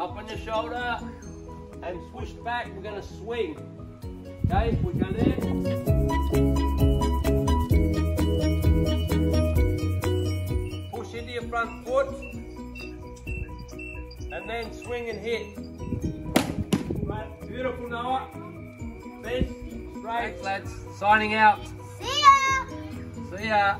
Up on your shoulder and swish back. We're going to swing. Okay, we go there. Push into your front foot. And then swing and hit. Right, beautiful Noah. Best, straight. Thanks lads. Signing out. See ya! See ya.